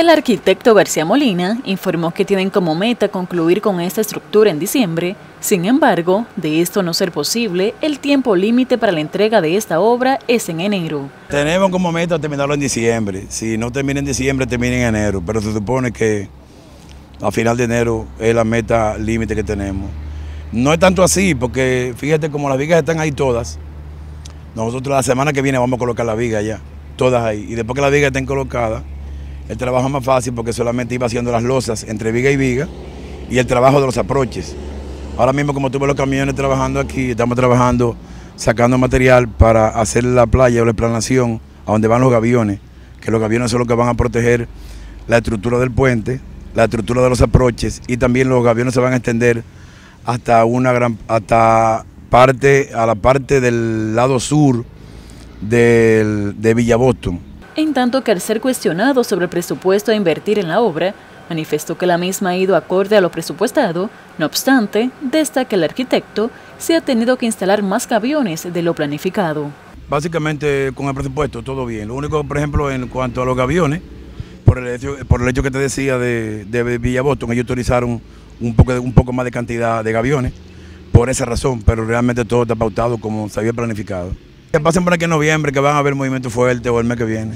El arquitecto García Molina informó que tienen como meta concluir con esta estructura en diciembre, sin embargo, de esto no ser posible, el tiempo límite para la entrega de esta obra es en enero. Tenemos como meta terminarlo en diciembre, si no termina en diciembre termina en enero, pero se supone que a final de enero es la meta límite que tenemos. No es tanto así, porque fíjate como las vigas están ahí todas, nosotros la semana que viene vamos a colocar la viga ya, todas ahí, y después que las vigas estén colocadas, el trabajo más fácil porque solamente iba haciendo las losas entre viga y viga y el trabajo de los aproches. Ahora mismo como tuve los camiones trabajando aquí, estamos trabajando sacando material para hacer la playa o la explanación a donde van los gaviones, que los gaviones son los que van a proteger la estructura del puente, la estructura de los aproches y también los gaviones se van a extender hasta una gran hasta parte a la parte del lado sur del, de Villa Boston en tanto que al ser cuestionado sobre el presupuesto a invertir en la obra, manifestó que la misma ha ido acorde a lo presupuestado, no obstante, destaca el arquitecto se ha tenido que instalar más gaviones de lo planificado. Básicamente con el presupuesto todo bien, lo único por ejemplo en cuanto a los gaviones, por el hecho, por el hecho que te decía de, de Villa ellos autorizaron un poco, un poco más de cantidad de gaviones, por esa razón, pero realmente todo está pautado como se había planificado. Que pasen por aquí en noviembre, que van a haber movimiento fuerte o el mes que viene.